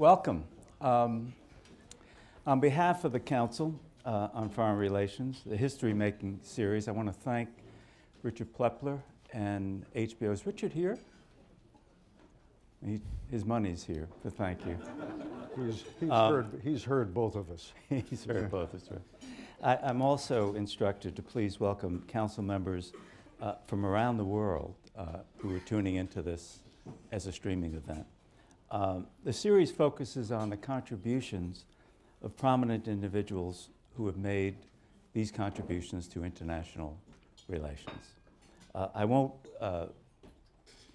Welcome. Um, on behalf of the Council uh, on Foreign Relations, the History Making series, I want to thank Richard Plepler and HBO. Is Richard here? He, his money's here, so thank you. He's, he's, Um, heard, he's heard both of us. He's heard both of us. I, I'm also instructed to please welcome council members uh, from around the world uh, who are tuning into this as a streaming event. Um, the series focuses on the contributions of prominent individuals who have made these contributions to international relations. Uh, I won't uh,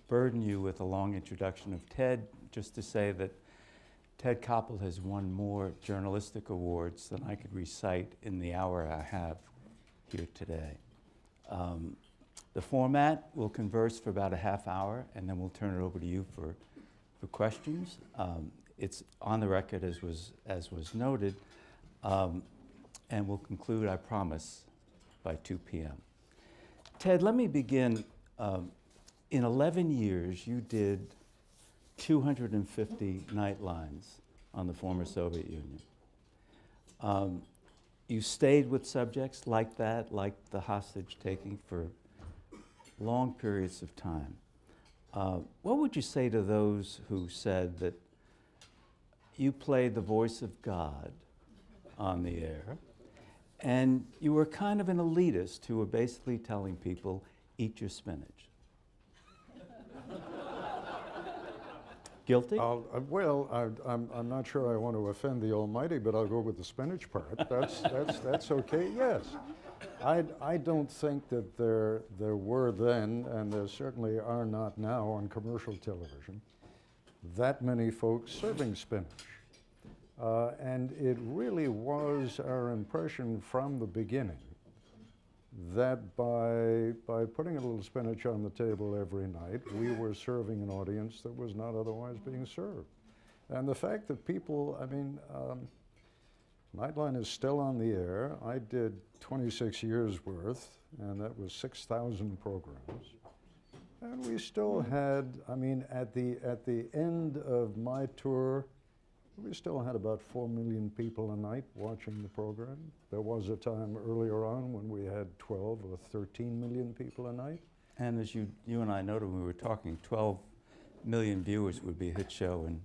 burden you with a long introduction of Ted, just to say that Ted Koppel has won more journalistic awards than I could recite in the hour I have here today. Um, the format, we'll converse for about a half hour, and then we'll turn it over to you for, for questions. Um, it's on the record, as was, as was noted, um, and we'll conclude, I promise, by 2 p.m. Ted, let me begin. Um, in 11 years, you did 250 Nightlines on the former Soviet Union. Um, you stayed with subjects like that, like the hostage taking, for long periods of time. Uh, what would you say to those who said that you played the voice of God on the air and you were kind of an elitist who were basically telling people, eat your spinach? Guilty? Uh, well, I, I'm, I'm not sure I want to offend the Almighty, but I'll go with the spinach part. That's, that's, that's okay, yes. I, I don't think that there, there were then, and there certainly are not now on commercial television, that many folks serving spinach. Uh, and it really was our impression from the beginning that by, by putting a little spinach on the table every night, we were serving an audience that was not otherwise being served. And the fact that people, I mean, um, Nightline is still on the air. I did 26 years worth, and that was 6,000 programs. And we still had, I mean, at the, at the end of my tour, we still had about 4 million people a night watching the program. There was a time earlier on when we had 12 or 13 million people a night. And as you, you and I noted when we were talking, 12 million viewers would be a hit show in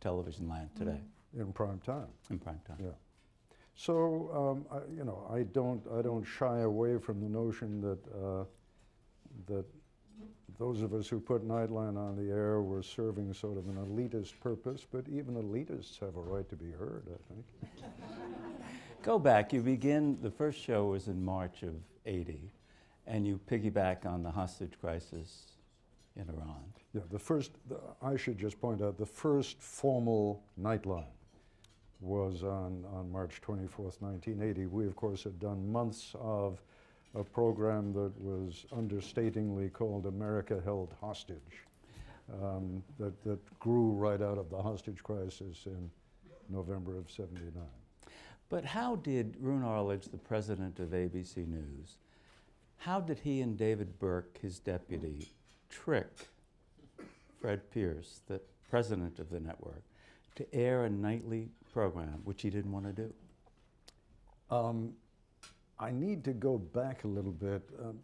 television land today, in prime time. in prime time. Yeah. So, um, I, you know, I don't, I don't shy away from the notion that, uh, that those of us who put Nightline on the air were serving sort of an elitist purpose, but even elitists have a right to be heard, I think. Go back, you begin, the first show was in March of 80, and you piggyback on the hostage crisis in Iran. Yeah, the first, the, I should just point out, the first formal Nightline was on, on March 24th, 1980. We, of course, had done months of a program that was understatingly called America Held Hostage, um, that, that grew right out of the hostage crisis in November of 79. But how did Roone Arledge, the president of ABC News, how did he and David Burke, his deputy, trick Fred Pierce, the president of the network, to air a nightly program, which he didn't want to do? Um, I need to go back a little bit. Um,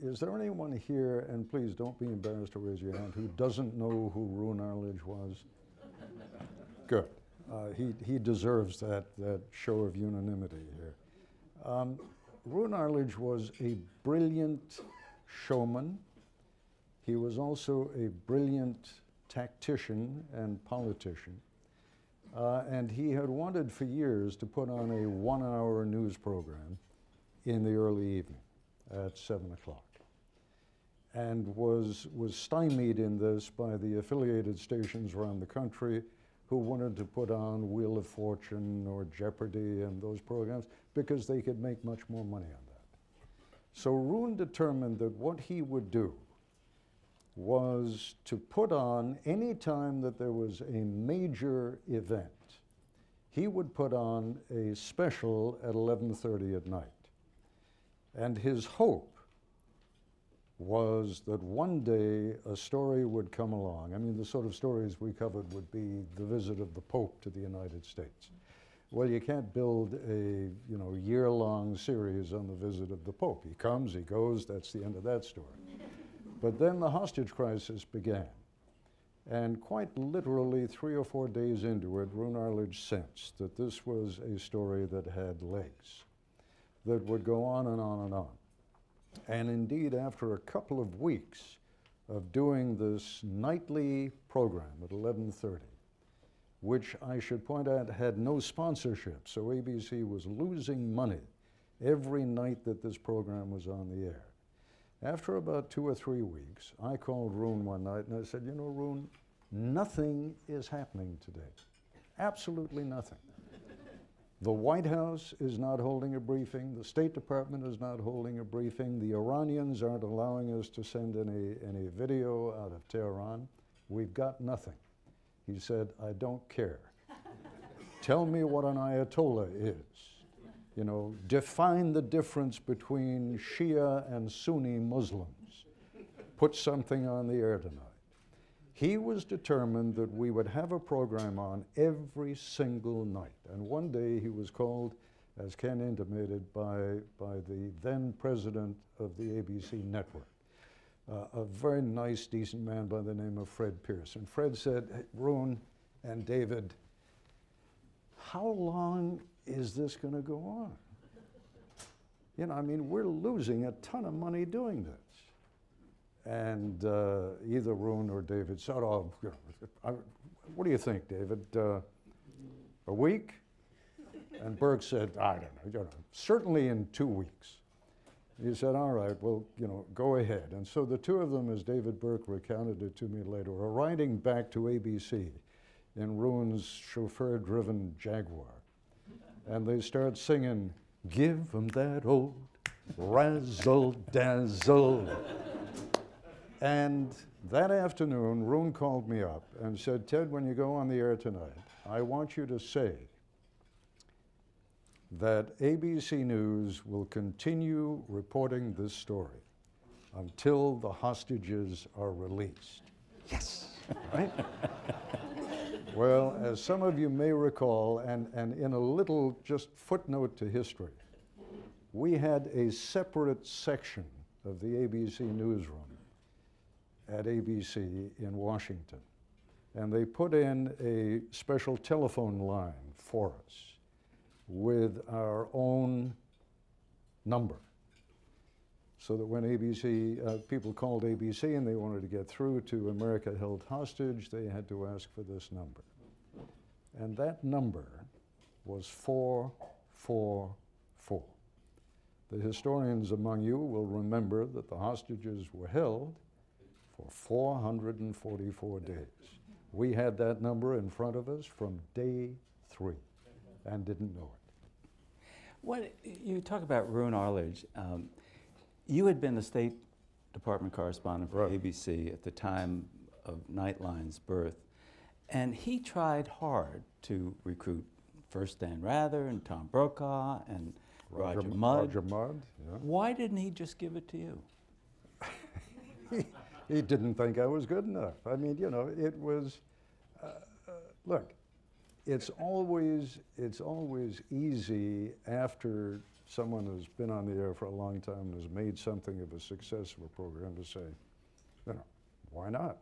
is there anyone here, and please don't be embarrassed to raise your hand, who doesn't know who Roone Arledge was? Good. Uh, he, he deserves that, that show of unanimity here. Um, Roone Arledge was a brilliant showman. He was also a brilliant tactician and politician. Uh, and he had wanted for years to put on a one hour news program in the early evening at 7 o'clock and was, was stymied in this by the affiliated stations around the country who wanted to put on Wheel of Fortune or Jeopardy and those programs because they could make much more money on that. So Roone determined that what he would do was to put on any time that there was a major event, he would put on a special at 11:30 at night. And his hope was that one day a story would come along. I mean, the sort of stories we covered would be the visit of the Pope to the United States. Well, you can't build a you know year-long series on the visit of the Pope. He comes, he goes. That's the end of that story. But then the hostage crisis began, and quite literally three or four days into it, Arledge sensed that this was a story that had legs, that would go on and on and on. And indeed, after a couple of weeks of doing this nightly program at 11:30 which I should point out had no sponsorship. So ABC was losing money every night that this program was on the air. After about two or three weeks, I called Roone one night and I said, You know, Roone, nothing is happening today. Absolutely nothing. The White House is not holding a briefing. The State Department is not holding a briefing. The Iranians aren't allowing us to send any, any video out of Tehran. We've got nothing. He said, I don't care. Tell me what an Ayatollah is. You know, define the difference between Shia and Sunni Muslims. Put something on the air tonight. He was determined that we would have a program on every single night. And one day he was called, as Ken intimated, by, by the then president of the ABC network uh, a very nice, decent man by the name of Fred Pierce. And Fred said, hey, Roone and David, how long is this going to go on? You know, I mean, we're losing a ton of money doing this. And uh, either Roone or David said, oh, what do you think, David? Uh, a week? And Burke said, I don't know, you know, certainly in two weeks. He said, all right, well, you know, go ahead. And so the two of them, as David Burke recounted it to me later, are riding back to ABC in Roone's chauffeur-driven Jaguar. And they start singing, give them that old razzle-dazzle. and that afternoon, Roone called me up and said, Ted, when you go on the air tonight, I want you to say that ABC News will continue reporting this story until the hostages are released. Yes, right? well, as some of you may recall, and, and in a little just footnote to history, we had a separate section of the ABC newsroom at ABC in Washington. And they put in a special telephone line for us with our own number. So that when ABC, uh, people called ABC and they wanted to get through to America held hostage, they had to ask for this number. And that number was 444. The historians among you will remember that the hostages were held for 444 days. We had that number in front of us from day three and didn't know it. What you talk about Roone Arledge, um, you had been the State Department correspondent for right. ABC at the time of Nightline's birth, and he tried hard to recruit first Dan Rather and Tom Brokaw and Roger, Roger Mudd. Roger Mudd, yeah. Why didn't he just give it to you? he, he, didn't think I was good enough. I mean, you know, it was, uh, uh, look, it's always it's always easy after someone who's been on the air for a long time and has made something of a success of a program to say, you know, why not?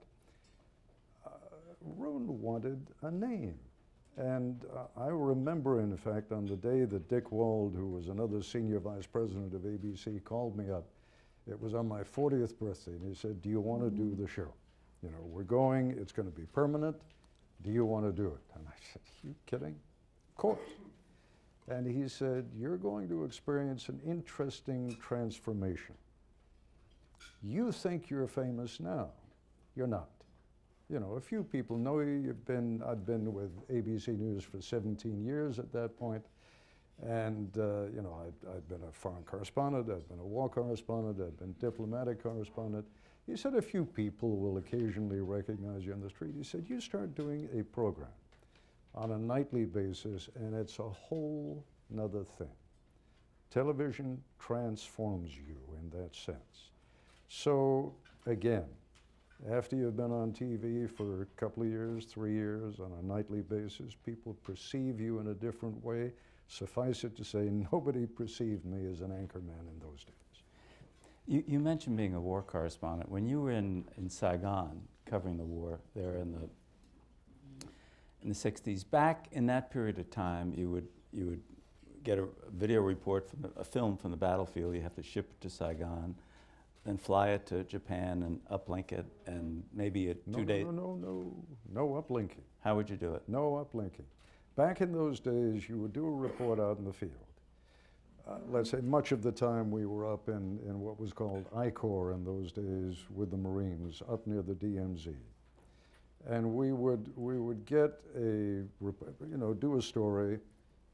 Uh, Roone wanted a name. And uh, I remember, in fact, on the day that Dick Wald, who was another senior vice president of ABC, called me up, it was on my 40th birthday, and he said, do you want to do the show? You know, we're going, it's going to be permanent. Do you want to do it? And I said, You kidding? Of course. And he said, You're going to experience an interesting transformation. You think you're famous now. You're not. You know, a few people know you. You've been, I'd been with ABC News for 17 years at that point. And, uh, you know, I'd, I'd been a foreign correspondent, I'd been a war correspondent, I'd been diplomatic correspondent. He said a few people will occasionally recognize you on the street. He said, you start doing a program on a nightly basis and it's a whole nother thing. Television transforms you in that sense. So, again, after you've been on TV for a couple of years, three years, on a nightly basis, people perceive you in a different way. Suffice it to say, nobody perceived me as an anchorman in those days. You, you mentioned being a war correspondent. When you were in, in Saigon covering the war there in the in the 60s, back in that period of time, you would you would get a video report from the, a film from the battlefield. You have to ship it to Saigon, then fly it to Japan and uplink it, and maybe a No, two day. no, no, no, no uplinking. How would you do it? No uplinking. Back in those days, you would do a report out in the field. Uh, let's say much of the time we were up in, in what was called I Corps in those days with the Marines, up near the DMZ. And we would, we would get a, you know, do a story,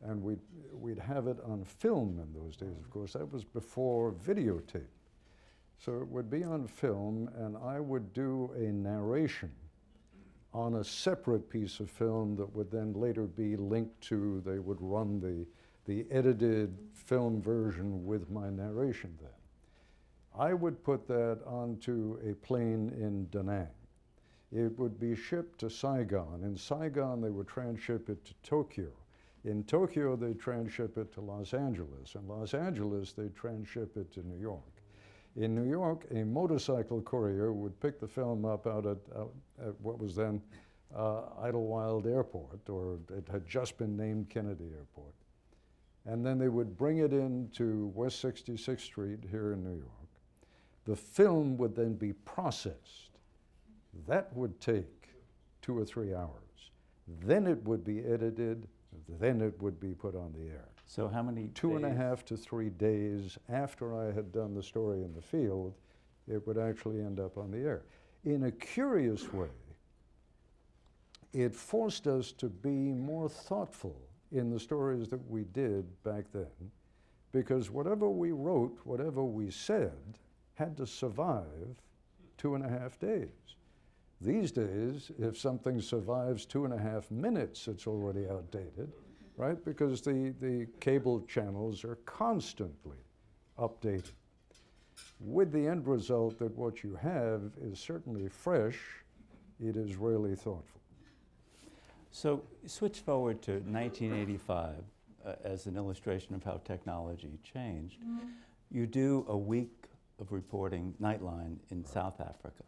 and we'd, we'd have it on film in those days, of course. That was before videotape. So it would be on film, and I would do a narration on a separate piece of film that would then later be linked to, they would run the, the edited film version with my narration then. I would put that onto a plane in Da Nang. It would be shipped to Saigon. In Saigon, they would transship it to Tokyo. In Tokyo, they transship it to Los Angeles. In Los Angeles, they transship it to New York. In New York, a motorcycle courier would pick the film up out at, out at what was then uh, Idlewild Airport, or it had just been named Kennedy Airport. And then they would bring it in to West 66th Street here in New York. The film would then be processed. That would take two or three hours. Then it would be edited, then it would be put on the air So how many? two and a half to three days after I had done the story in the field, it would actually end up on the air. In a curious way, it forced us to be more thoughtful in the stories that we did back then, because whatever we wrote, whatever we said, had to survive two and a half days. These days, if something survives two and a half minutes, it's already outdated, right? Because the, the cable channels are constantly updated. With the end result that what you have is certainly fresh, it is rarely thoughtful. So switch forward to 1985 uh, as an illustration of how technology changed. You do a week of reporting Nightline in South Africa,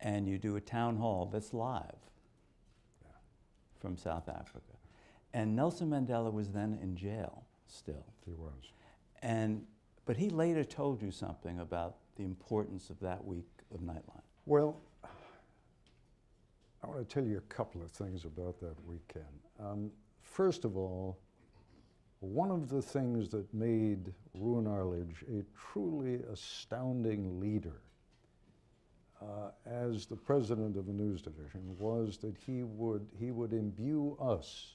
and you do a town hall that's live from South Africa. And Nelson Mandela was then in jail still. He was. And, but he later told you something about the importance of that week of Nightline. Well, I want to tell you a couple of things about that weekend. Um, first of all, one of the things that made Roone Arledge a truly astounding leader uh, as the president of the news division was that he would, he would imbue us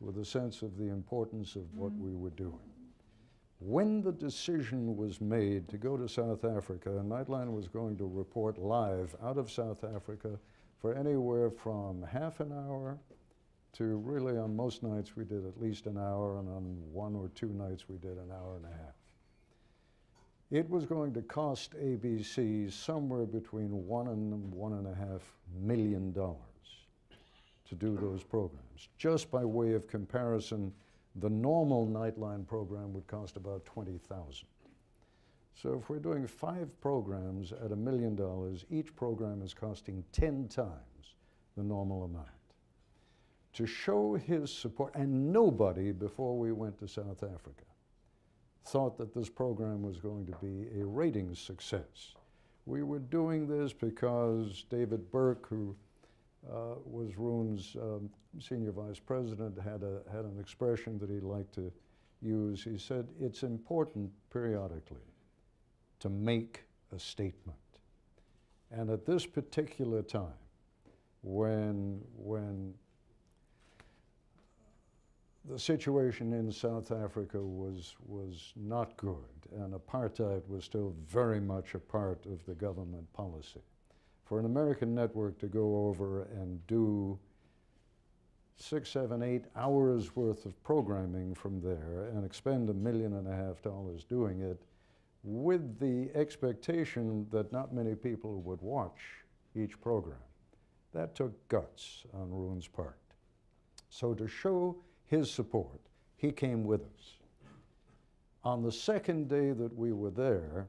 with a sense of the importance of what we were doing. When the decision was made to go to South Africa, Nightline was going to report live out of South Africa for anywhere from half an hour to really on most nights we did at least an hour, and on one or two nights we did an hour and a half. It was going to cost ABC somewhere between one and one and a half million dollars to do those programs. Just by way of comparison, the normal Nightline program would cost about 20,000. So if we're doing five programs at a million dollars, each program is costing 10 times the normal amount. To show his support, and nobody before we went to South Africa thought that this program was going to be a ratings success. We were doing this because David Burke, who uh, was Roone's um, senior vice president, had, a, had an expression that he liked to use. He said, It's important periodically to make a statement. And at this particular time, when, when the situation in South Africa was, was not good, and apartheid was still very much a part of the government policy. For an American network to go over and do six, seven, eight hours worth of programming from there and expend a million and a half dollars doing it with the expectation that not many people would watch each program. That took guts on Roone's part. So to show his support, he came with us. On the second day that we were there,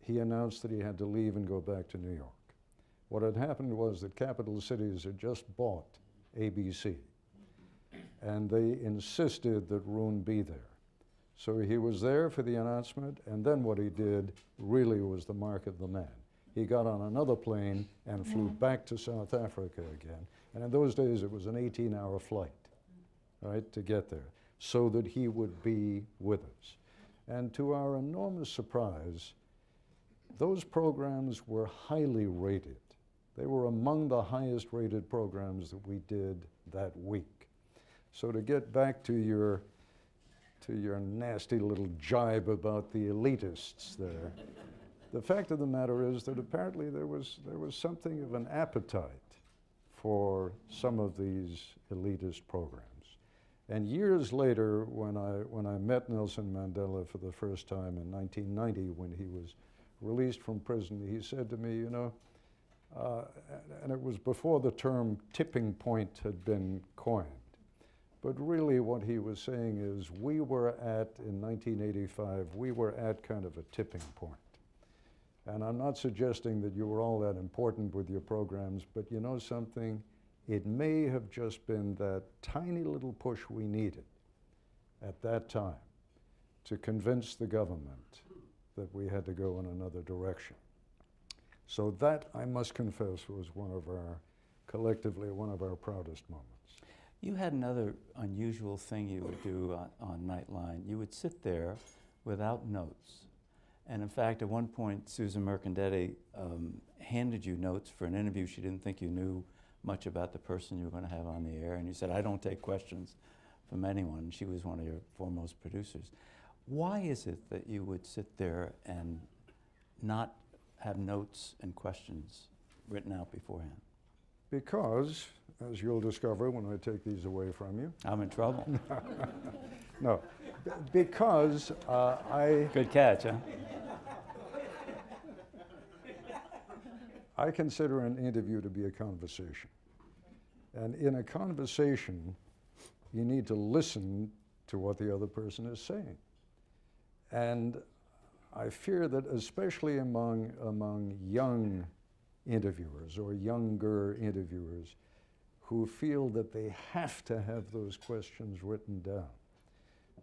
he announced that he had to leave and go back to New York. What had happened was that Capital Cities had just bought ABC, and they insisted that Roone be there. So he was there for the announcement, and then what he did really was the mark of the man. He got on another plane and flew mm. back to South Africa again. And in those days, it was an 18 hour flight, right, to get there, so that he would be with us. And to our enormous surprise, those programs were highly rated. They were among the highest rated programs that we did that week. So to get back to your, to your nasty little jibe about the elitists there, the fact of the matter is that apparently there was, there was something of an appetite for some of these elitist programs. And years later, when I, when I met Nelson Mandela for the first time in 1990, when he was released from prison, he said to me, you know, uh, and it was before the term tipping point had been coined. But really, what he was saying is, we were at, in 1985, we were at kind of a tipping point. And I'm not suggesting that you were all that important with your programs, but you know something? It may have just been that tiny little push we needed at that time to convince the government that we had to go in another direction. So that, I must confess, was one of our, collectively, one of our proudest moments. You had another unusual thing you would do on, on Nightline. You would sit there without notes. And in fact, at one point, Susan Mercandetti um, handed you notes for an interview. She didn't think you knew much about the person you were going to have on the air. And you said, I don't take questions from anyone. She was one of your foremost producers. Why is it that you would sit there and not have notes and questions written out beforehand? Because, as you'll discover when I take these away from you, I'm in trouble. no, because uh, I, Good catch, huh? I consider an interview to be a conversation. And in a conversation, you need to listen to what the other person is saying. And I fear that especially among, among young interviewers or younger interviewers who feel that they have to have those questions written down,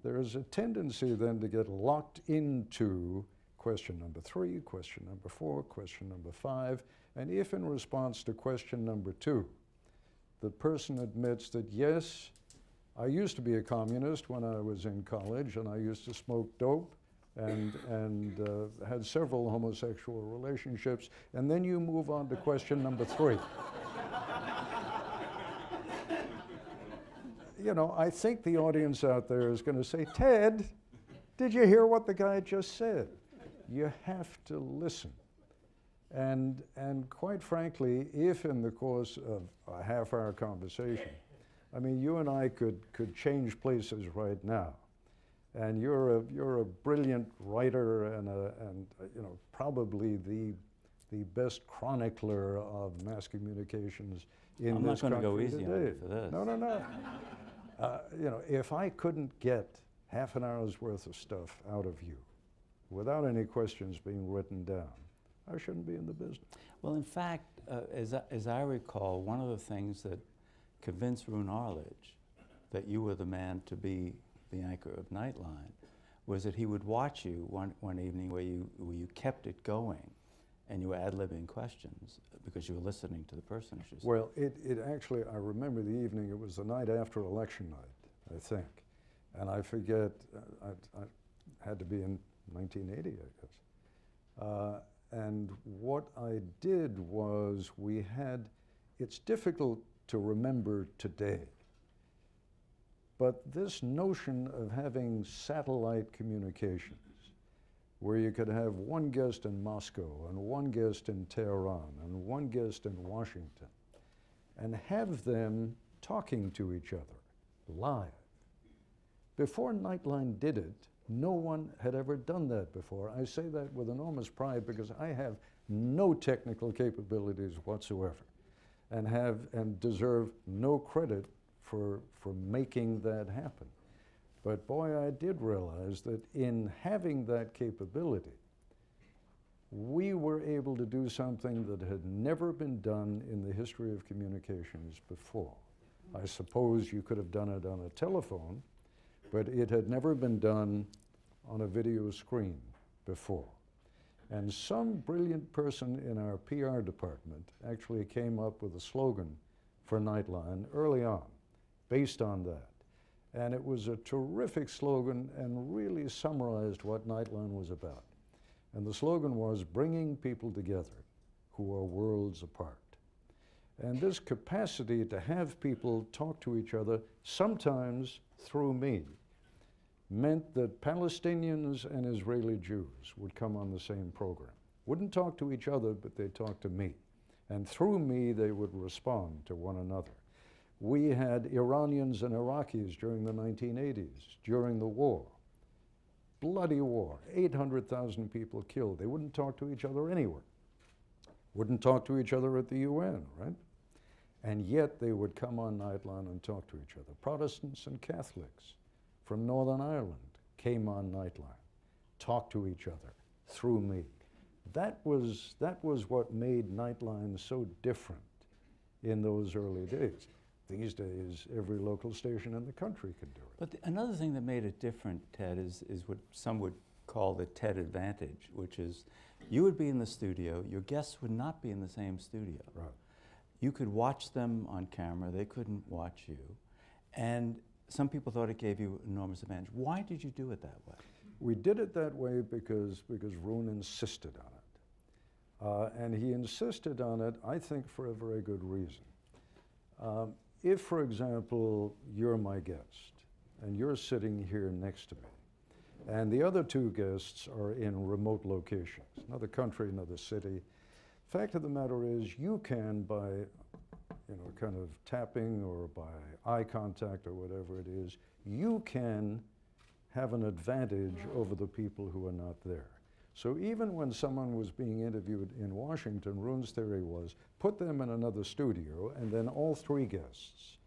there is a tendency then to get locked into question number three, question number four, question number five, and if in response to question number two, the person admits that, yes, I used to be a communist when I was in college and I used to smoke dope and, and uh, had several homosexual relationships, and then you move on to question number three. you know, I think the audience out there is going to say, Ted, did you hear what the guy just said? You have to listen. And, and quite frankly, if in the course of a half hour conversation, I mean, you and I could, could change places right now. And you're a, you're a brilliant writer and, a, and you know, probably the, the best chronicler of mass communications in I'm this not going to go country easy on today. you for this. No, no, no. uh, you know, if I couldn't get half an hour's worth of stuff out of you without any questions being written down, I shouldn't be in the business. Well, in fact, uh, as, I, as I recall, one of the things that convinced Roone Arledge that you were the man to be the anchor of Nightline was that he would watch you one, one evening where you, where you kept it going and you were ad-libbing questions because you were listening to the personages. Well, it, it actually, I remember the evening, it was the night after election night, I think. And I forget, uh, I, I had to be in 1980, I guess. Uh, and what I did was we had, it's difficult to remember today, but this notion of having satellite communications, where you could have one guest in Moscow and one guest in Tehran and one guest in Washington, and have them talking to each other live. Before Nightline did it, No one had ever done that before. I say that with enormous pride because I have no technical capabilities whatsoever and have and deserve no credit for, for making that happen. But boy, I did realize that in having that capability, we were able to do something that had never been done in the history of communications before. I suppose you could have done it on a telephone, but it had never been done on a video screen before. And some brilliant person in our PR department actually came up with a slogan for Nightline early on, based on that. And it was a terrific slogan and really summarized what Nightline was about. And the slogan was bringing people together who are worlds apart. And this capacity to have people talk to each other, sometimes through me, meant that Palestinians and Israeli Jews would come on the same program. Wouldn't talk to each other, but they'd talk to me. And through me, they would respond to one another. We had Iranians and Iraqis during the 1980s, during the war. Bloody war, 800,000 people killed. They wouldn't talk to each other anywhere. Wouldn't talk to each other at the UN, right? And yet they would come on Nightline and talk to each other. Protestants and Catholics from Northern Ireland came on Nightline, talked to each other through me. That was, that was what made Nightline so different in those early days. These days, every local station in the country can do it. But the, another thing that made it different, Ted, is, is what some would call the TED advantage, which is you would be in the studio, your guests would not be in the same studio. Right. You could watch them on camera, they couldn't watch you. And some people thought it gave you enormous advantage. Why did you do it that way? We did it that way because, because Roone insisted on it. Uh, and he insisted on it, I think, for a very good reason. Um, if, for example, you're my guest and you're sitting here next to me, and the other two guests are in remote locations, another country, another city, fact of the matter is you can, by you know, kind of tapping or by eye contact or whatever it is, you can have an advantage over the people who are not there. So even when someone was being interviewed in Washington, Roone's theory was put them in another studio and then all three guests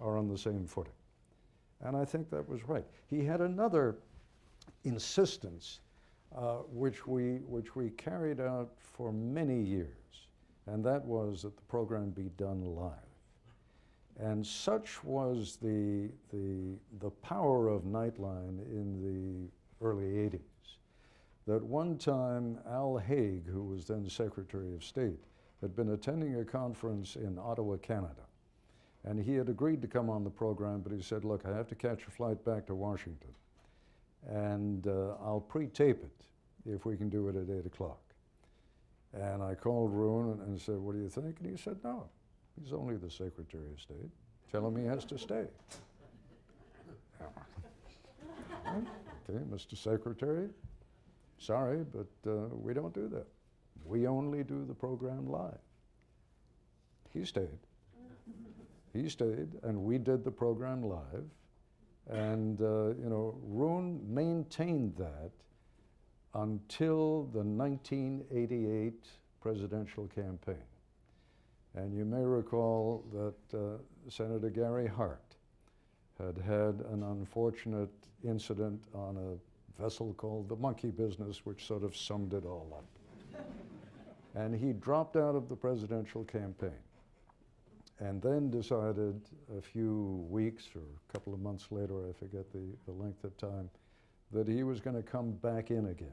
are on the same footing. And I think that was right. He had another insistence uh, which, we, which we carried out for many years, and that was that the program be done live. And such was the, the, the power of Nightline in the early 80s that one time Al Haig, who was then Secretary of State, had been attending a conference in Ottawa, Canada. And he had agreed to come on the program, but he said, look, I have to catch a flight back to Washington. And uh, I'll pre-tape it if we can do it at 8 o'clock. And I called Roone and said, what do you think? And he said, no, he's only the Secretary of State. Tell him he has to stay. okay, Mr. Secretary, Sorry, but uh, we don't do that. We only do the program live. He stayed. He stayed, and we did the program live. And, uh, you know, Roone maintained that until the 1988 presidential campaign. And you may recall that uh, Senator Gary Hart had had an unfortunate incident on a vessel called the Monkey Business, which sort of summed it all up. and he dropped out of the presidential campaign and then decided a few weeks or a couple of months later, I forget the, the length of time, that he was going to come back in again.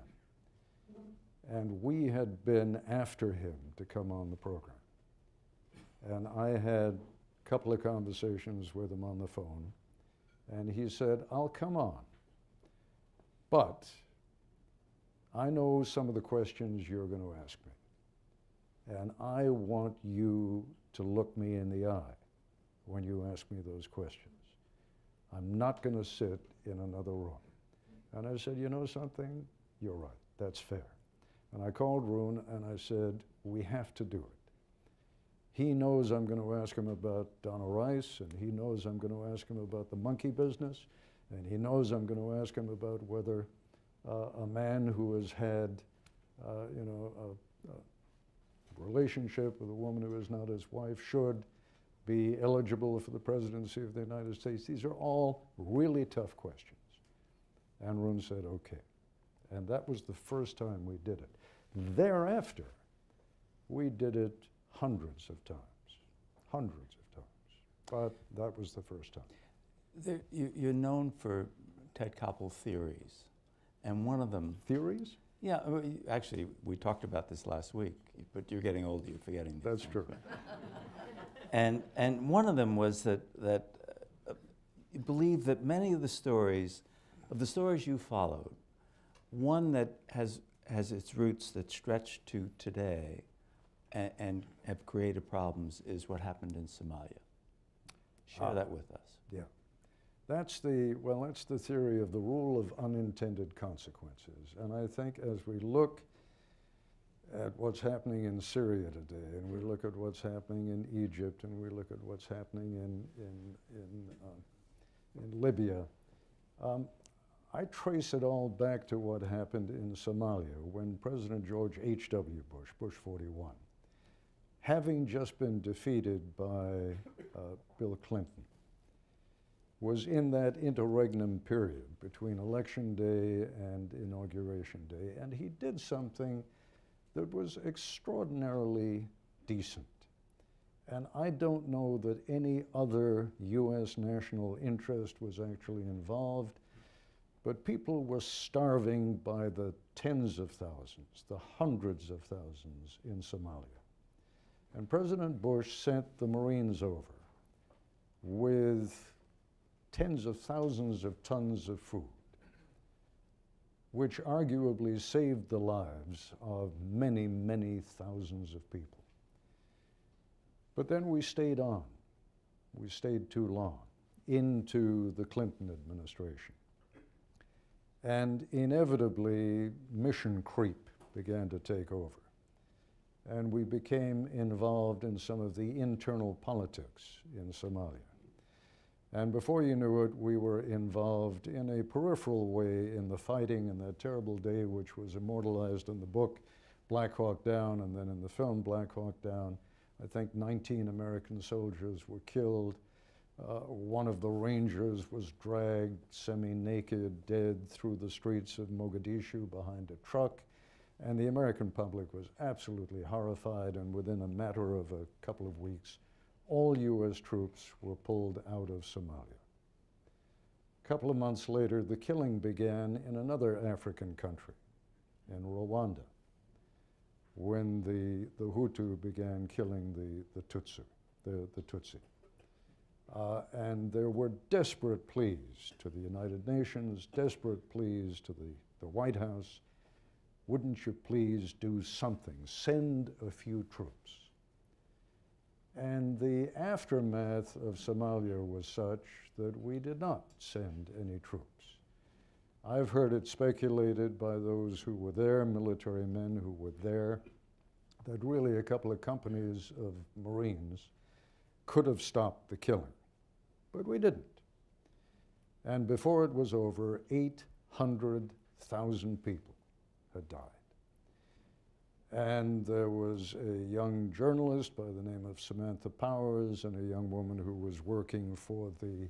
And we had been after him to come on the program. And I had a couple of conversations with him on the phone, and he said, I'll come on. But I know some of the questions you're going to ask me. And I want you to look me in the eye when you ask me those questions. I'm not going to sit in another room. And I said, you know something? You're right. That's fair. And I called Roone and I said, we have to do it. He knows I'm going to ask him about Donna Rice, and he knows I'm going to ask him about the monkey business. And he knows I'm going to ask him about whether uh, a man who has had, uh, you know, a, a relationship with a woman who is not his wife should be eligible for the presidency of the United States. These are all really tough questions. And Roone said, okay. And that was the first time we did it. Thereafter, we did it hundreds of times, hundreds of times. But that was the first time. There, you, you're known for Ted Koppel theories, and one of them. Theories? Yeah, uh, y- actually, we talked about this last week, but you're getting older, you're forgetting. That's things, true. And, and one of them was that, that uh, you believe that many of the stories, of the stories you followed, one that has, has its roots that stretch to today and, and have created problems is what happened in Somalia. Share Ah. that with us. Yeah. That's the, well, that's the theory of the rule of unintended consequences. And I think as we look at what's happening in Syria today, and we look at what's happening in Egypt, and we look at what's happening in, in, in, uh, in Libya, um, I trace it all back to what happened in Somalia when President George H.W. Bush, Bush 41, having just been defeated by uh, Bill Clinton, was in that interregnum period between election day and inauguration day, and he did something that was extraordinarily decent. And I don't know that any other U.S. national interest was actually involved, but people were starving by the tens of thousands, the hundreds of thousands in Somalia. And President Bush sent the Marines over with tens of thousands of tons of food, which arguably saved the lives of many, many thousands of people. But then we stayed on. We stayed too long into the Clinton administration. And inevitably, mission creep began to take over. And we became involved in some of the internal politics in Somalia. And before you knew it, we were involved in a peripheral way in the fighting in that terrible day, which was immortalized in the book Black Hawk Down and then in the film Black Hawk Down. I think 19 American soldiers were killed. Uh, one of the rangers was dragged semi naked, dead, through the streets of Mogadishu behind a truck. And the American public was absolutely horrified, and within a matter of a couple of weeks, all U.S. troops were pulled out of Somalia. A couple of months later, the killing began in another African country, in Rwanda, when the, the Hutu began killing the, the Tutsi, the, the Tutsi. Uh, and there were desperate pleas to the United Nations, desperate pleas to the, the White House, wouldn't you please do something, send a few troops. And the aftermath of Somalia was such that we did not send any troops. I've heard it speculated by those who were there, military men who were there, that really a couple of companies of Marines could have stopped the killing. But we didn't. And before it was over, 800,000 people had died. And there was a young journalist by the name of Samantha Powers and a young woman who was working for the,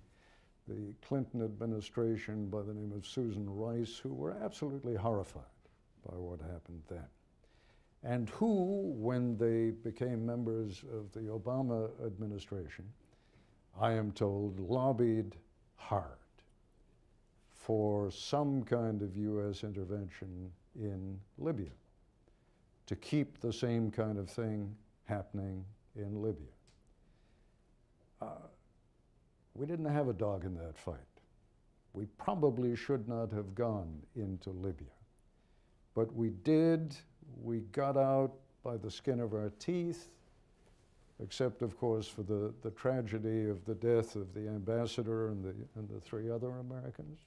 the Clinton administration by the name of Susan Rice, who were absolutely horrified by what happened then. And who, when they became members of the Obama administration, I am told, lobbied hard for some kind of U.S. intervention in Libya to keep the same kind of thing happening in Libya. Uh, we didn't have a dog in that fight. We probably should not have gone into Libya. But we did. We got out by the skin of our teeth, except, of course, for the, the tragedy of the death of the ambassador and the, and the three other Americans.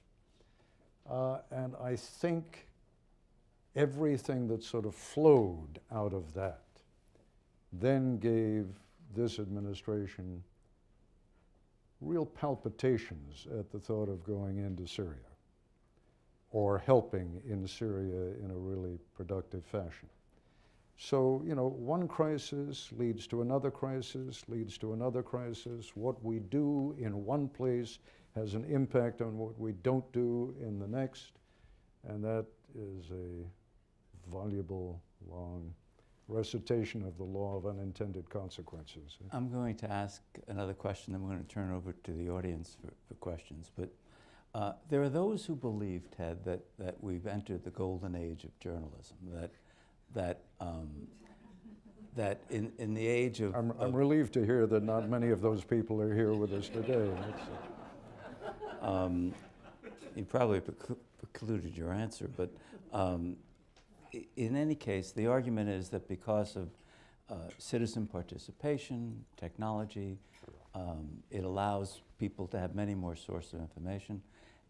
Uh, and I think everything that sort of flowed out of that then gave this administration real palpitations at the thought of going into Syria or helping in Syria in a really productive fashion. So, you know, one crisis leads to another crisis, leads to another crisis. What we do in one place has an impact on what we don't do in the next, and that is a voluble, long recitation of the law of unintended consequences. I'm going to ask another question, then we're going to turn over to the audience for, for questions. But uh, there are those who believe, Ted, that, that we've entered the golden age of journalism, that, that, um, that in, in the age of. I'm, of I'm relieved to hear that not many of those people are here with us today. um, you probably precluded your answer, but um, in any case, the argument is that because of uh, citizen participation, technology, um, it allows people to have many more sources of information.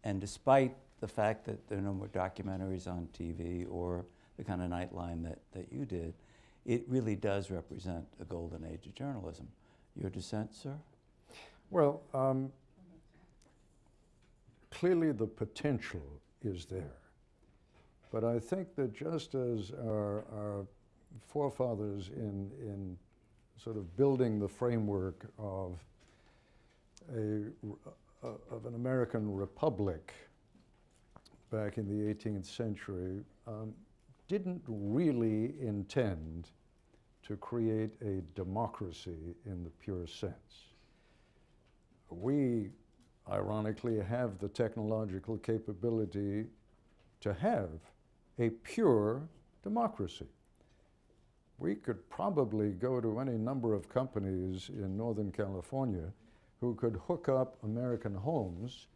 And despite the fact that there are no more documentaries on TV or the kind of nightline that, that you did, it really does represent a golden age of journalism. Your dissent, sir? Well, um, clearly the potential is there. But I think that just as our, our forefathers in, in sort of building the framework of, a, of an American republic back in the 18th century um, didn't really intend to create a democracy in the pure sense. We, ironically, have the technological capability to have a pure democracy. We could probably go to any number of companies in Northern California who could hook up American homes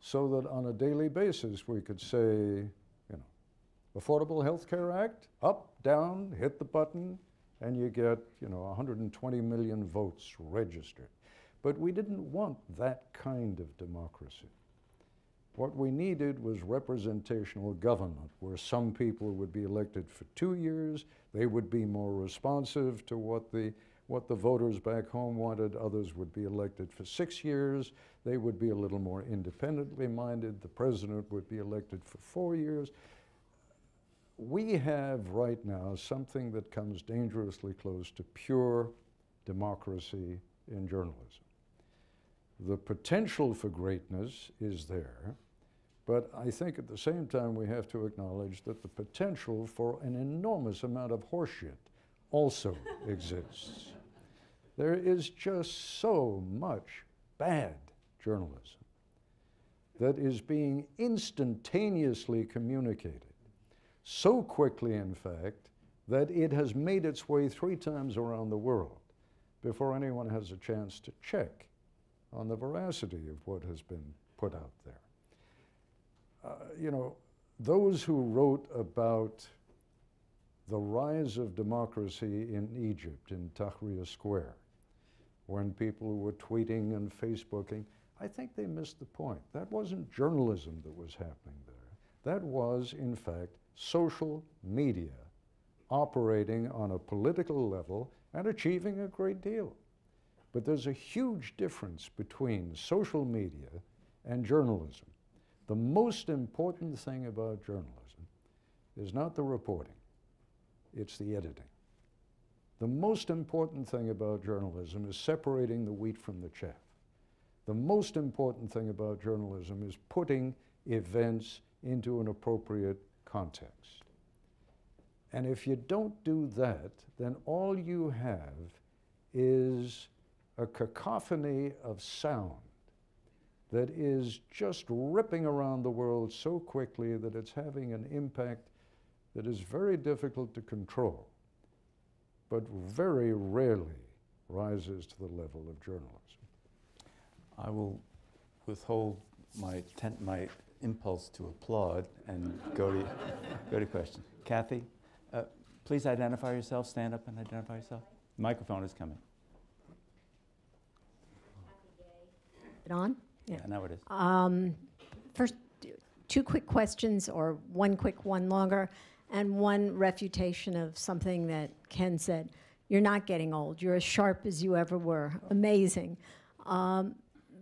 so that on a daily basis we could say, you know, Affordable Health Care Act, up, down, hit the button, and you get, you know, 120 million votes registered. But we didn't want that kind of democracy. What we needed was representational government, where some people would be elected for two years, they would be more responsive to what the, what the voters back home wanted, others would be elected for six years, they would be a little more independently minded, the president would be elected for four years. We have right now something that comes dangerously close to pure democracy in journalism. The potential for greatness is there, but I think at the same time we have to acknowledge that the potential for an enormous amount of horseshit also exists. There is just so much bad journalism that is being instantaneously communicated, so quickly, in fact, that it has made its way three times around the world before anyone has a chance to check on the veracity of what has been put out there. Uh, you know, those who wrote about the rise of democracy in Egypt, in Tahrir Square, when people were tweeting and Facebooking, I think they missed the point. That wasn't journalism that was happening there. That was, in fact, social media operating on a political level and achieving a great deal. But there's a huge difference between social media and journalism. The most important thing about journalism is not the reporting, it's the editing. The most important thing about journalism is separating the wheat from the chaff. The most important thing about journalism is putting events into an appropriate context. And if you don't do that, then all you have is a cacophony of sound that is just ripping around the world so quickly that it's having an impact that is very difficult to control, but very rarely rises to the level of journalism. I will withhold my, ten- my impulse to applaud and go to, go to questions. Kathy, uh, please identify yourself, stand up and identify yourself. Microphone is coming. It on? Yeah, now it is. Um, First, two quick questions, or one quick, one longer, and one refutation of something that Ken said. You're not getting old. You're as sharp as you ever were. Amazing. Um,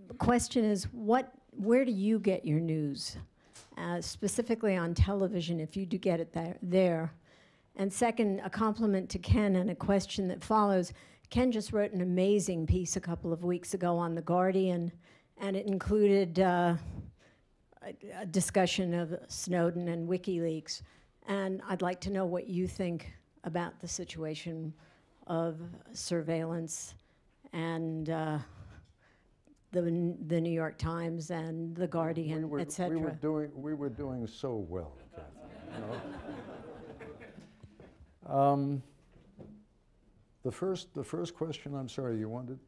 the question is, what, where do you get your news? Uh, specifically on television, if you do get it there, there. And second, a compliment to Ken and a question that follows. Ken just wrote an amazing piece a couple of weeks ago on The Guardian, and it included uh, a, a discussion of Snowden and WikiLeaks. And I'd like to know what you think about the situation of surveillance and uh, the, the New York Times and the We Guardian, were- et We cetera. were doing, we were doing so well, Kathy, you know? Um, The first, the first question, I'm sorry, you wanted?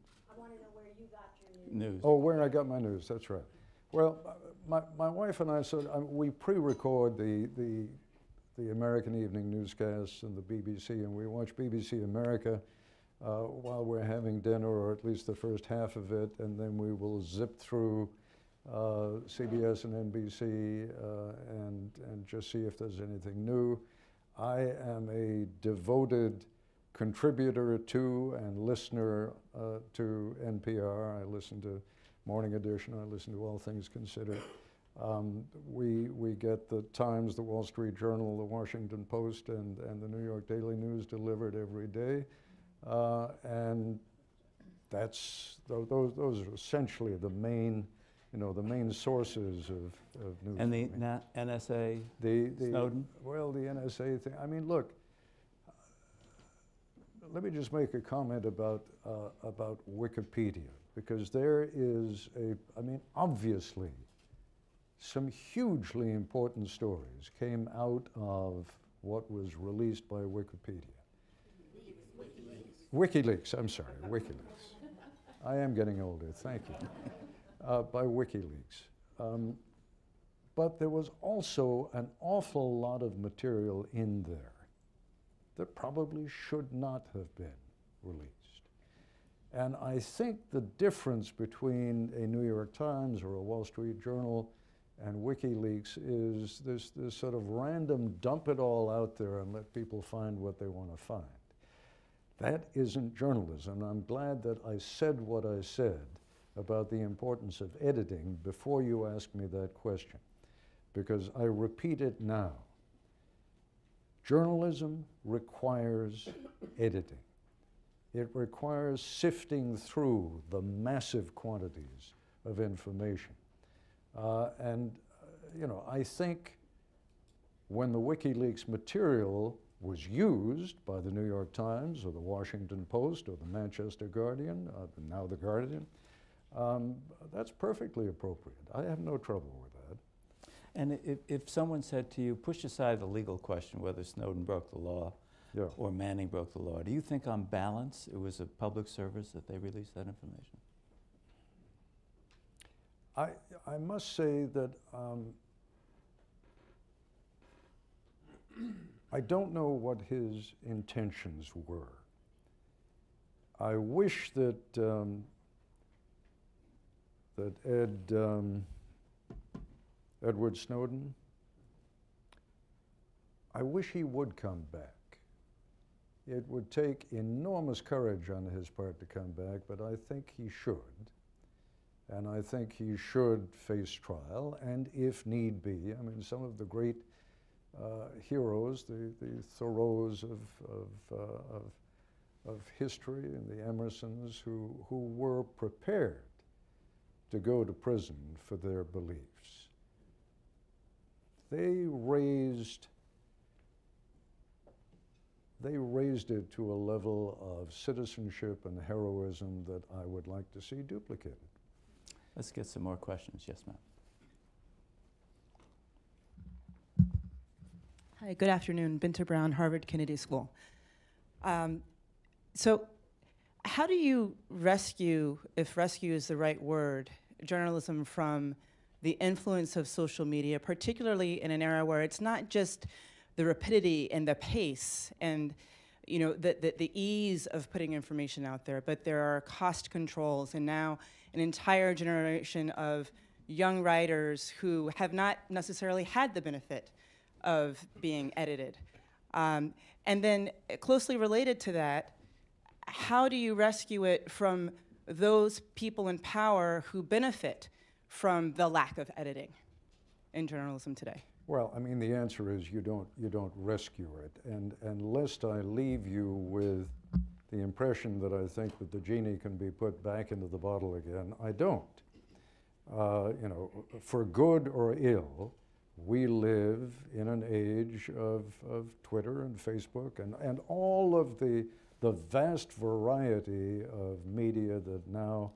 News. Oh, where I got my news, that's right. Well, uh, my, my wife and I, of, um, we pre-record the, the, the American evening newscasts and the BBC, and we watch BBC America uh, while we're having dinner, or at least the first half of it, and then we will zip through uh, CBS and NBC uh, and, and just see if there's anything new. I am a devoted contributor to and listener uh, to NPR. I listen to Morning Edition. I listen to All Things Considered. Um, we, we get the Times, the Wall Street Journal, the Washington Post, and, and the New York Daily News delivered every day. Uh, and that's, tho- those, those are essentially the main, you know, the main sources of, of news. And the for me. na- NSA, The, the, Snowden? Well, the NSA thing, I mean, look, let me just make a comment about, uh, about Wikipedia, because there is a, I mean, obviously, some hugely important stories came out of what was released by Wikipedia. WikiLeaks, I'm sorry, WikiLeaks. I am getting older, thank you. Uh, by WikiLeaks. Um, but there was also an awful lot of material in there that probably should not have been released. And I think the difference between a New York Times or a Wall Street Journal and WikiLeaks is this, this sort of random dump it all out there and let people find what they want to find. That isn't journalism. I'm glad that I said what I said about the importance of editing before you asked me that question, because I repeat it now. Journalism requires editing. It requires sifting through the massive quantities of information. Uh, and, uh, you know, I think when the WikiLeaks material was used by the New York Times or the Washington Post or the Manchester Guardian, uh, now the Guardian, um, that's perfectly appropriate. I have no trouble with that. And if, if someone said to you, push aside the legal question whether Snowden broke the law Yeah. or Manning broke the law, do you think on balance it was a public service that they released that information? I, I must say that um, I don't know what his intentions were. I wish that um, that Ed um, Edward Snowden. I wish he would come back. It would take enormous courage on his part to come back, but I think he should. And I think he should face trial, and if need be, I mean, some of the great uh, heroes, the, the Thoreaus of, of, uh, of, of history and the Emersons who, who were prepared to go to prison for their beliefs. They raised, they raised it to a level of citizenship and heroism that I would like to see duplicated. Let's get some more questions. Yes, ma'am. Hi, good afternoon. Binta Brown, Harvard Kennedy School. Um, so, how do you rescue, if rescue is the right word, journalism from the influence of social media, particularly in an era where it's not just the rapidity and the pace and you know the, the, the ease of putting information out there, but there are cost controls and now an entire generation of young writers who have not necessarily had the benefit of being edited. Um, and then, closely related to that, how do you rescue it from those people in power who benefit from the lack of editing in journalism today? Well, I mean, the answer is you don't, you don't rescue it. And, and lest I leave you with the impression that I think that the genie can be put back into the bottle again, I don't. Uh, you know, for good or ill, we live in an age of, of Twitter and Facebook and, and all of the, the vast variety of media that now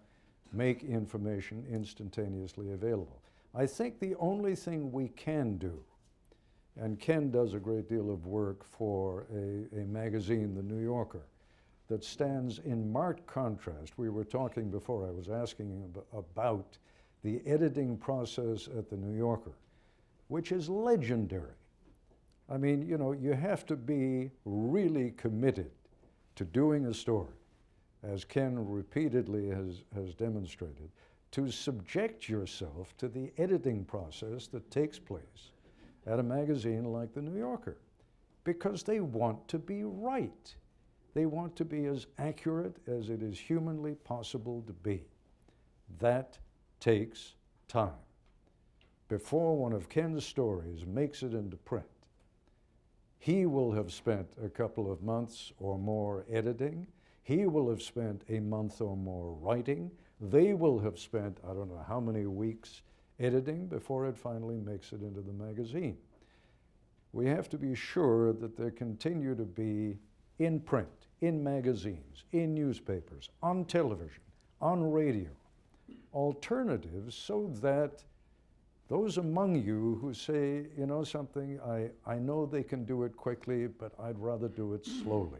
make information instantaneously available. I think the only thing we can do, and Ken does a great deal of work for a, a magazine, The New Yorker, that stands in marked contrast. We were talking before, I was asking ab- about the editing process at The New Yorker, which is legendary. I mean, you know, you have to be really committed to doing a story, as Ken repeatedly has, has demonstrated, to subject yourself to the editing process that takes place at a magazine like The New Yorker because they want to be right. They want to be as accurate as it is humanly possible to be. That takes time. Before one of Ken's stories makes it into print, he will have spent a couple of months or more editing. He will have spent a month or more writing. They will have spent, I don't know how many weeks editing before it finally makes it into the magazine. We have to be sure that there continue to be in print, in magazines, in newspapers, on television, on radio, alternatives so that those among you who say, you know something, I, I know they can do it quickly, but I'd rather do it slowly.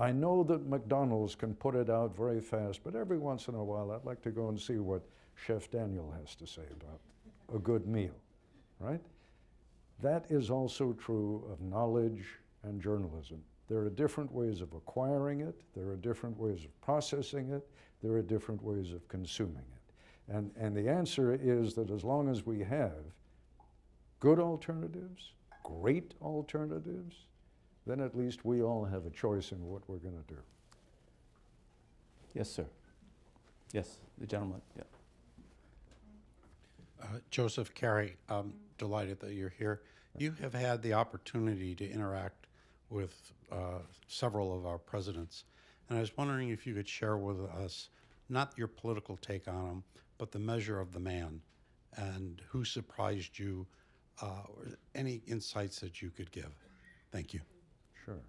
I know that McDonald's can put it out very fast, but every once in a while I'd like to go and see what Chef Daniel has to say about a good meal, right? That is also true of knowledge and journalism. There are different ways of acquiring it, there are different ways of processing it, there are different ways of consuming it. And, and the answer is that as long as we have good alternatives, great alternatives, then at least we all have a choice in what we're going to do. Yes, sir. Yes, the gentleman, yeah. Uh, Joseph Carey, I'm delighted that you're here. You have had the opportunity to interact with uh, several of our presidents, and I was wondering if you could share with us not your political take on them, but the measure of the man, and who surprised you, uh, or any insights that you could give. Thank you. Sure.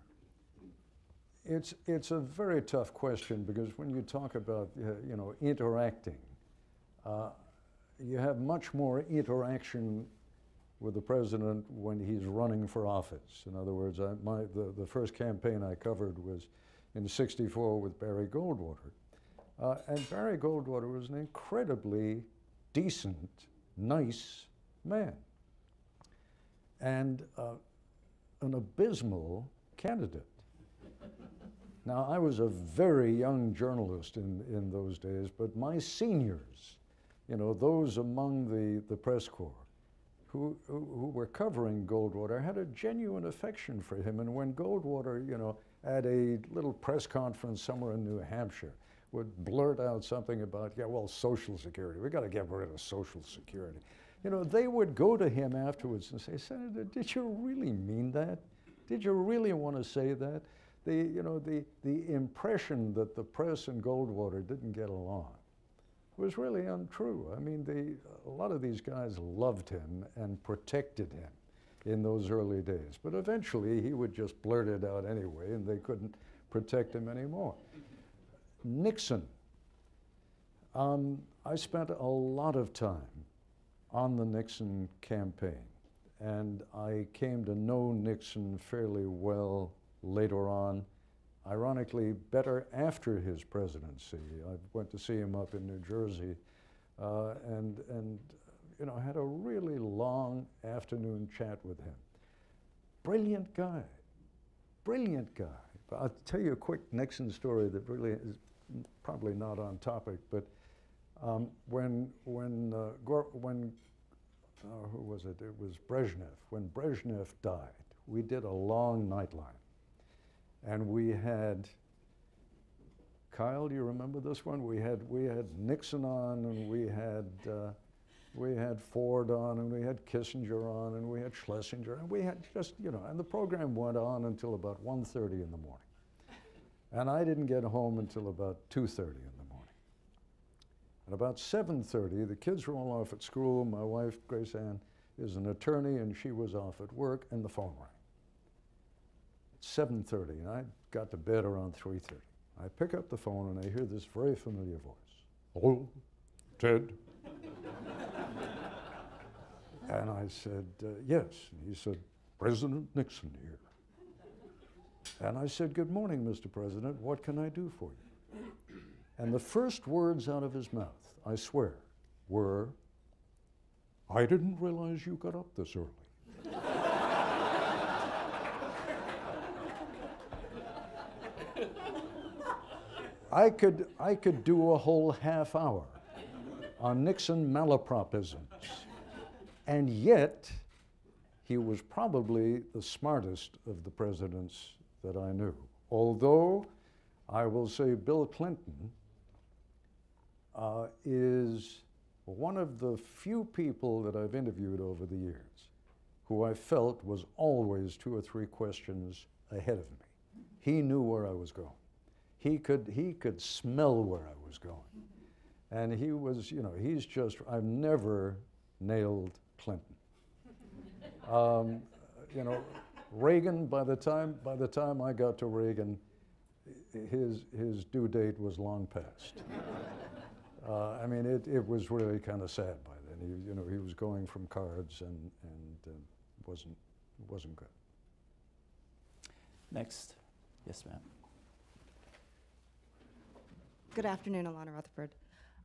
It's, it's a very tough question because when you talk about, uh, you know, interacting, uh, you have much more interaction with the president when he's running for office. In other words, I, my, the, the first campaign I covered was in 64 with Barry Goldwater. Uh, and Barry Goldwater was an incredibly decent, nice man. And uh, an abysmal candidate. Now, I was a very young journalist in, in those days, but my seniors, you know, those among the, the press corps who, who, were covering Goldwater had a genuine affection for him. And when Goldwater, you know, at a little press conference somewhere in New Hampshire, would blurt out something about, yeah, well, Social Security, we got to get rid of Social Security. You know, they would go to him afterwards and say, Senator, did you really mean that? Did you really want to say that? The, you know, the, the impression that the press and Goldwater didn't get along was really untrue. I mean, the, a lot of these guys loved him and protected him in those early days. But eventually he would just blurt it out anyway and they couldn't protect him anymore. Nixon. Um, I spent a lot of time on the Nixon campaign. And I came to know Nixon fairly well later on. Ironically, better after his presidency. I went to see him up in New Jersey uh, and, and you know, had a really long afternoon chat with him. Brilliant guy, brilliant guy. I'll tell you a quick Nixon story that really is probably not on topic, but um, when, when, uh, when uh, who was it? It was Brezhnev. When Brezhnev died, we did a long nightline. And we had Kyle, do you remember this one? We had, we had Nixon on and we had, uh, we had Ford on and we had Kissinger on and we had Schlesinger and we had just, you know, and the program went on until about 1.30 in the morning. And I didn't get home until about 2.30 in. At about 7.30, the kids were all off at school. My wife, Grace Ann, is an attorney and she was off at work and the phone rang. It's 7.30 and I got to bed around 3.30. I pick up the phone and I hear this very familiar voice. Hello, Ted? and I said, uh, yes. And he said, President Nixon here. And I said, good morning, Mr. President. What can I do for you? And the first words out of his mouth, I swear, were, I didn't realize you got up this early. I could, I could do a whole half hour on Nixon malapropisms. And yet, he was probably the smartest of the presidents that I knew. Although, I will say Bill Clinton uh, is one of the few people that I've interviewed over the years who I felt was always two or three questions ahead of me. He knew where I was going he could he could smell where I was going, and he was you know he's just I've never nailed Clinton. Um, you know, Reagan by the time by the time I got to Reagan, his his due date was long past. Uh, I mean, it, it was really kind of sad by then. He, you know, he was going from cards and and uh, wasn't wasn't good. Next. Yes, ma'am. Good afternoon, Alana Rutherford.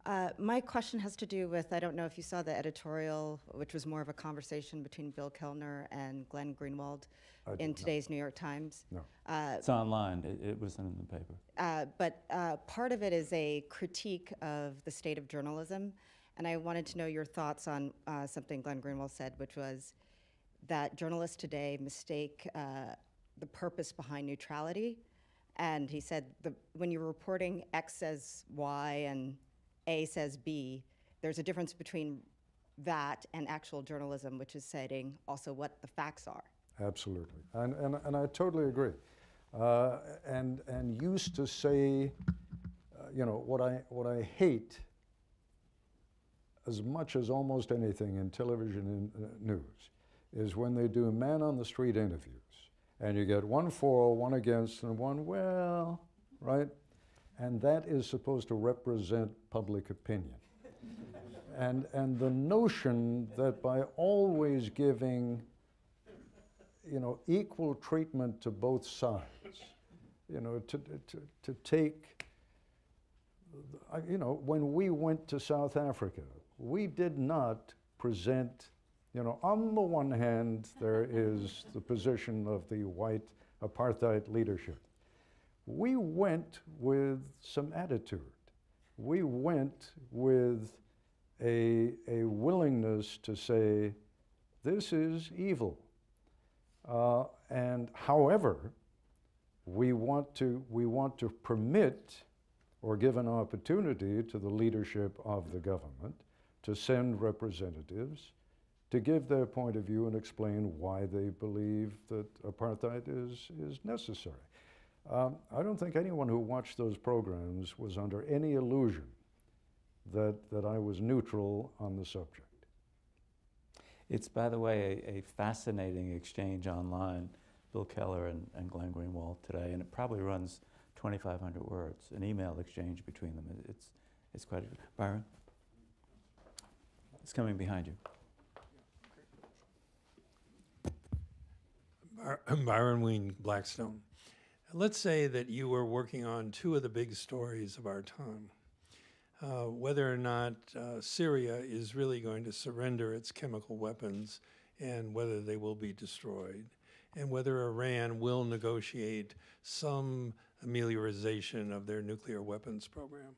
Uh, my question has to do with I don't know if you saw the editorial, which was more of a conversation between Bill Keller and Glenn Greenwald I in not. today's New York Times. No. Uh, It's online. It, it wasn't in the paper. uh, but uh, part of it is a critique of the state of journalism. And I wanted to know your thoughts on uh, something Glenn Greenwald said, which was that journalists today mistake uh, the purpose behind neutrality. And he said the, when you're reporting X says Y and A says B, there's a difference between that and actual journalism, which is citing also what the facts are. Absolutely, and, and, and I totally agree. Uh, and, and used to say, uh, you know, what I, what I hate as much as almost anything in television and uh, news is when they do man on the street interviews and you get one for, one against, and one well, right? And that is supposed to represent public opinion. and, and the notion that by always giving you know, equal treatment to both sides. You know, to, to, to take, you know, when we went to South Africa, we did not present, you know, on the one hand, there is the position of the white apartheid leadership. We went with some attitude. We went with a, a willingness to say, this is evil. Uh, and however, we want to we want to permit or give an opportunity to the leadership of the government to send representatives to give their point of view and explain why they believe that apartheid is is necessary. Um, I don't think anyone who watched those programs was under any illusion that that I was neutral on the subject. It's, by the way, a, a fascinating exchange online, Bill Keller and, and Glenn Greenwald today, and it probably runs 2,500 words, an email exchange between them. It- It's, it's quite, a, Byron? It's coming behind you. Byron Wien, Blackstone. Let's say that you were working on two of the big stories of our time. Uh, whether or not uh, Syria is really going to surrender its chemical weapons and whether they will be destroyed, and whether Iran will negotiate some amelioration of their nuclear weapons program.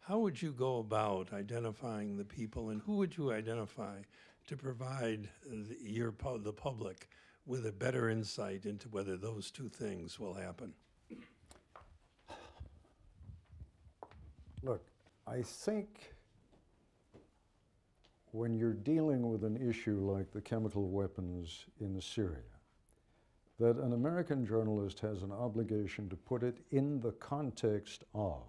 How would you go about identifying the people, and who would you identify to provide the, your, the public with a better insight into whether those two things will happen? Look, I think when you're dealing with an issue like the chemical weapons in Syria, that an American journalist has an obligation to put it in the context of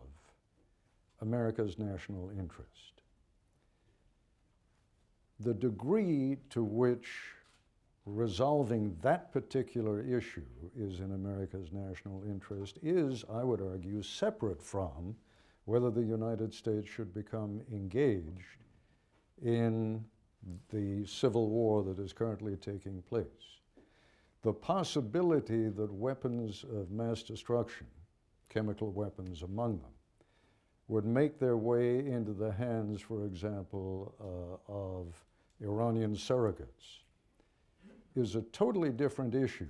America's national interest. The degree to which resolving that particular issue is in America's national interest is, I would argue, separate from whether the United States should become engaged in the civil war that is currently taking place. The possibility that weapons of mass destruction, chemical weapons among them, would make their way into the hands, for example, uh, of Iranian surrogates is a totally different issue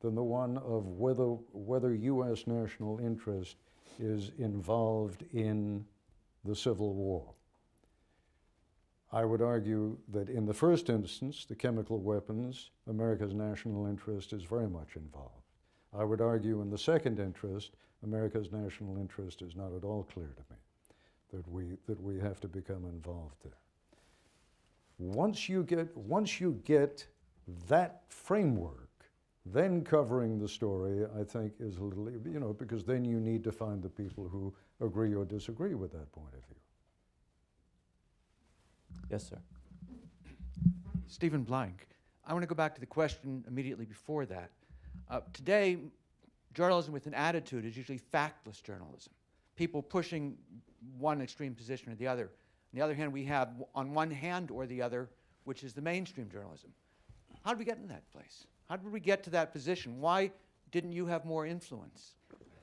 than the one of whether, whether U.S. national interest is involved in the Civil War. I would argue that in the first instance, the chemical weapons, America's national interest is very much involved. I would argue in the second interest, America's national interest is not at all clear to me that we, that we have to become involved there. Once you get, once you get that framework, then covering the story, I think, is a little, you know, because then you need to find the people who agree or disagree with that point of view. Yes, sir. Stephen Blank. I want to go back to the question immediately before that. Uh, today, journalism with an attitude is usually factless journalism. People pushing one extreme position or the other. On the other hand, we have on one hand or the other, which is the mainstream journalism. How did we get in that place? How did we get to that position? Why didn't you have more influence?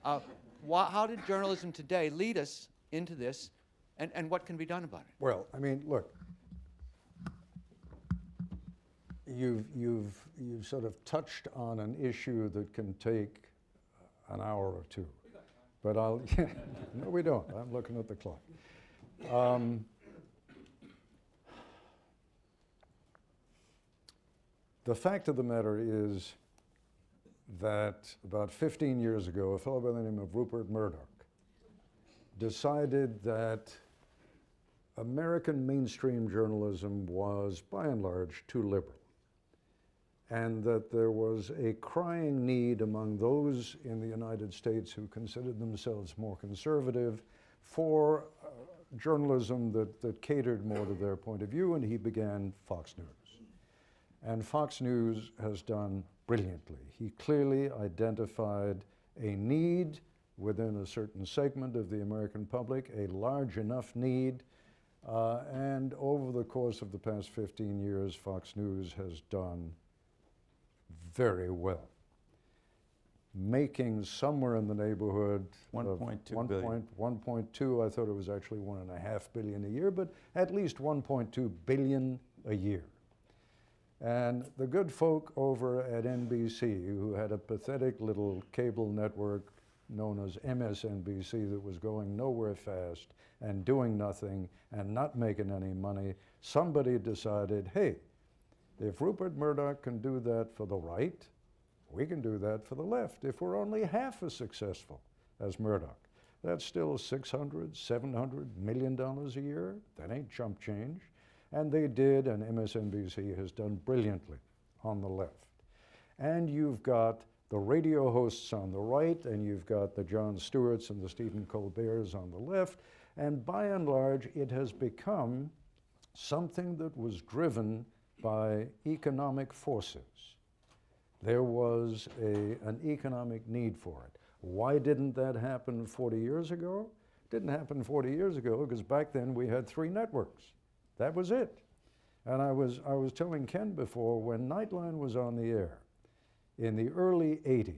Uh, why, how did journalism today lead us into this, and, and what can be done about it? Well, I mean, look, you've, you've, you've sort of touched on an issue that can take an hour or two. But I'll, no, we don't. I'm looking at the clock. Um, the fact of the matter is that about 15 years ago, a fellow by the name of Rupert Murdoch decided that American mainstream journalism was, by and large, too liberal and that there was a crying need among those in the United States who considered themselves more conservative for uh, journalism that, that catered more to their point of view, and he began Fox News. And Fox News has done brilliantly. He clearly identified a need within a certain segment of the American public, a large enough need, uh, and over the course of the past 15 years, Fox News has done very well, making somewhere in the neighborhood of 1.2 billion. 1.2, I thought it was actually one and a half billion a year, but at least 1.2 billion a year. And the good folk over at NBC, who had a pathetic little cable network known as MSNBC that was going nowhere fast and doing nothing and not making any money, somebody decided, hey, if Rupert Murdoch can do that for the right, we can do that for the left if we're only half as successful as Murdoch. That's still 600, 700 million dollars a year. That ain't chump change. And they did, and MSNBC has done brilliantly on the left. And you've got the radio hosts on the right, and you've got the Jon Stewarts and the Stephen Colberts on the left. And by and large, it has become something that was driven by economic forces. There was a, an economic need for it. Why didn't that happen 40 years ago? It didn't happen 40 years ago because back then we had three networks. That was it. And I was, I was telling Ken before, when Nightline was on the air in the early 80s,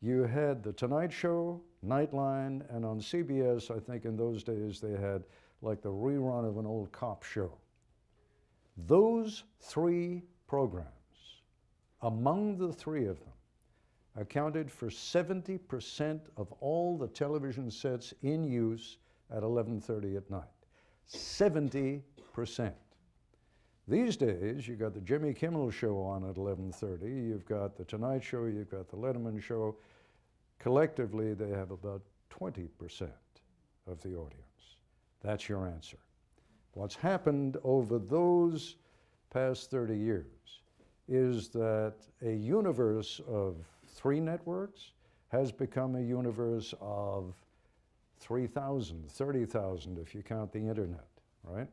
you had The Tonight Show, Nightline, and on CBS, I think in those days they had like the rerun of an old cop show. Those three programs, among the three of them, accounted for 70% of all the television sets in use at 11:30 at night. 70%. These days, you've got the Jimmy Kimmel show on at 11:30, you've got the Tonight Show, you've got the Letterman show. Collectively, they have about 20% of the audience. That's your answer. What's happened over those past 30 years is that a universe of three networks has become a universe of 3,000, 30,000 if you count the internet, right?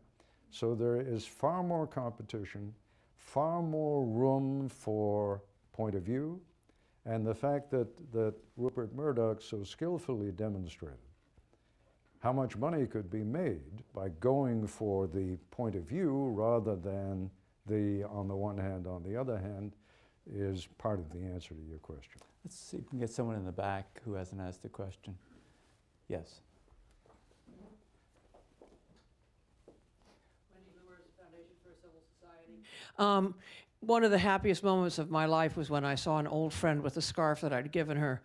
So there is far more competition, far more room for point of view, and the fact that, that Rupert Murdoch so skillfully demonstrated how much money could be made by going for the point of view rather than the on the one hand, on the other hand, is part of the answer to your question. Let's see if we can get someone in the back who hasn't asked a question. Yes. Um, one of the happiest moments of my life was when I saw an old friend with a scarf that I'd given her,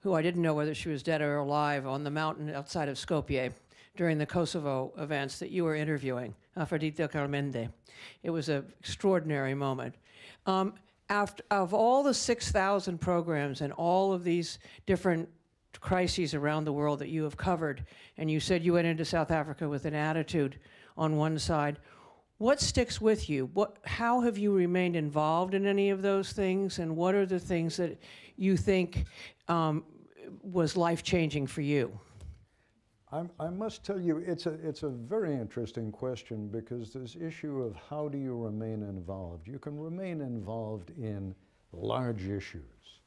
who I didn't know whether she was dead or alive, on the mountain outside of Skopje during the Kosovo events that you were interviewing, Afrodita Calmende. It was an extraordinary moment. Um, after, of all the 6,000 programs and all of these different crises around the world that you have covered, and you said you went into South Africa with an attitude on one side, what sticks with you? What, how have you remained involved in any of those things, and what are the things that you think um, was life changing for you? I'm, i must tell you, it's a, it's a very interesting question because this issue of how do you remain involved? You can remain involved in large issues.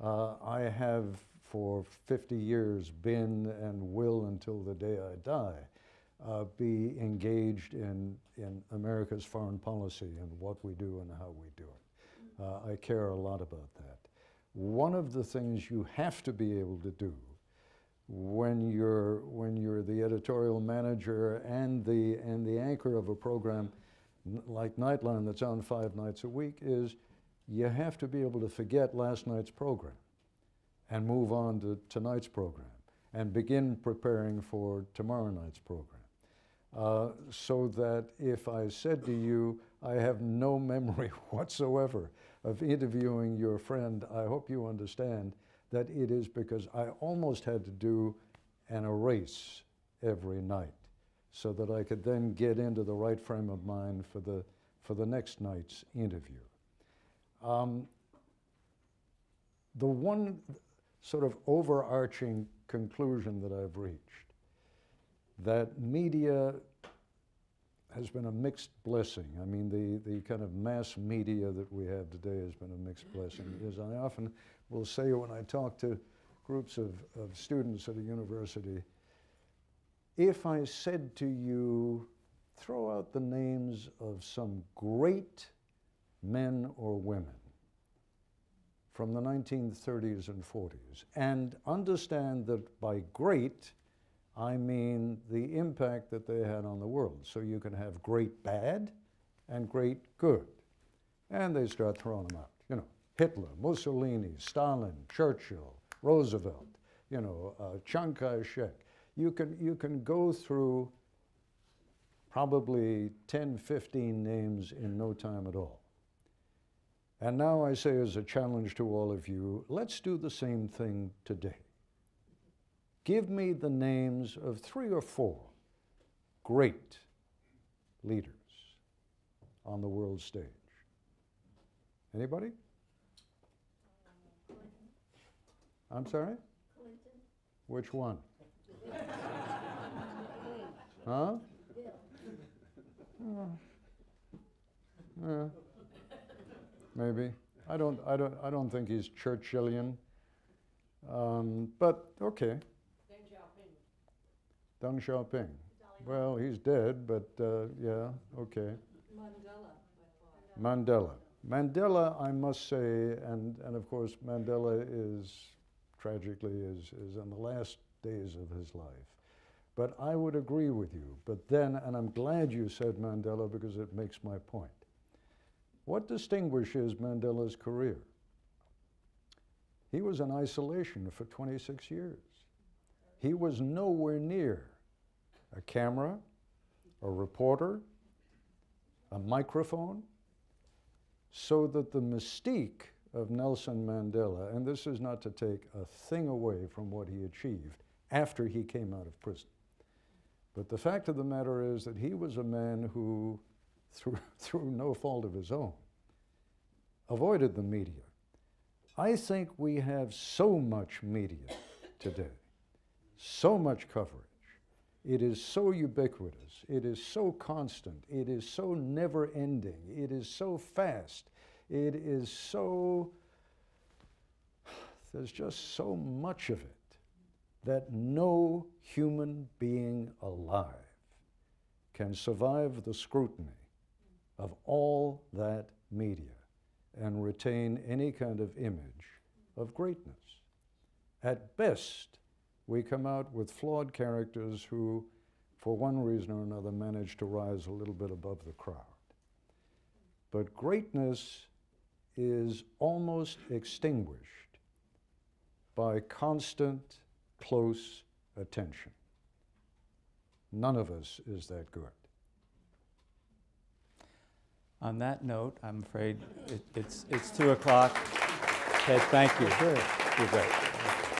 Uh, I have for 50 years been and will until the day I die uh, be engaged in, in America's foreign policy and what we do and how we do it. Uh, I care a lot about that. One of the things you have to be able to do when you're when you're the editorial manager and the and the anchor of a program like Nightline that's on five nights a week is you have to be able to forget last night's program and move on to tonight's program and begin preparing for tomorrow night's program. Uh, so that if I said to you, I have no memory whatsoever of interviewing your friend, I hope you understand that it is because I almost had to do an erase every night so that I could then get into the right frame of mind for the, for the next night's interview. Um, the one sort of overarching conclusion that I've reached that media has been a mixed blessing. I mean, the, the kind of mass media that we have today has been a mixed blessing. As I often will say when I talk to groups of, of students at a university, if I said to you, throw out the names of some great men or women from the 1930s and 40s, and understand that by great, I mean the impact that they had on the world. So you can have great bad and great good. And they start throwing them out, you know. Hitler, Mussolini, Stalin, Churchill, Roosevelt, you know, uh, Chiang Kai-shek. You can, you can go through probably 10, 15 names in no time at all. And now I say as a challenge to all of you, let's do the same thing today. Give me the names of three or four great leaders on the world stage. Anybody? I'm sorry? Clinton. Which one? huh? Uh, uh, maybe. I don't, I, don't, I don't think he's Churchillian. Um, but okay. Deng Xiaoping. Well, he's dead, but uh, yeah, okay. Mandela. Mandela. Mandela, I must say, and, and of course, Mandela is tragically is, is in the last days of his life. But I would agree with you. But then, and I'm glad you said Mandela because it makes my point. What distinguishes Mandela's career? He was in isolation for 26 years. He was nowhere near a camera, a reporter, a microphone, so that the mystique of Nelson Mandela, and this is not to take a thing away from what he achieved after he came out of prison, But the fact of the matter is that he was a man who, through, through no fault of his own, avoided the media. I think we have so much media today, so much coverage. It is so ubiquitous. It is so constant. It is so never ending. It is so fast. It is so, there's just so much of it that no human being alive can survive the scrutiny of all that media and retain any kind of image of greatness. At best, we come out with flawed characters who, for one reason or another, manage to rise a little bit above the crowd. But greatness is almost extinguished by constant, close attention. None of us is that good. On that note, I'm afraid it, it's, it's two o'clock. Ted, thank you. Okay. You're great.